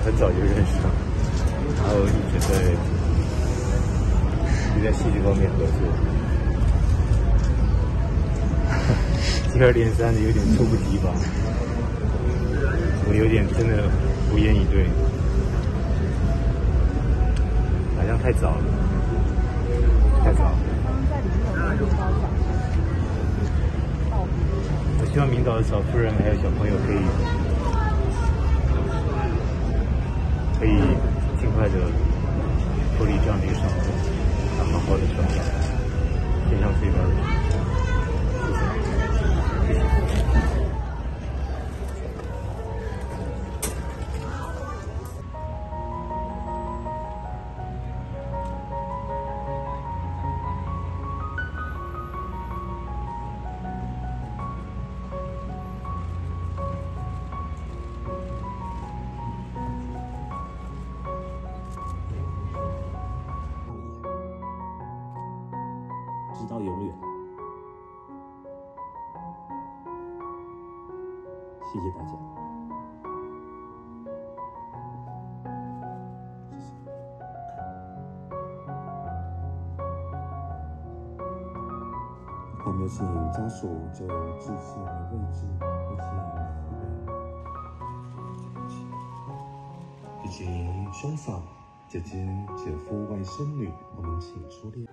很早就认识了，然后一直在一在戏剧方面合作，接二连三的有点猝不及防，我有点真的无言以对，好像太早了，太早。我希望明早的早夫人还有小朋友可以。快的脱离这样的一个伤痛，好好到永远，谢谢大家。好，有请家属就致谢的位置，以及兄嫂。姐姐、姐夫、外甥女，我们请出列。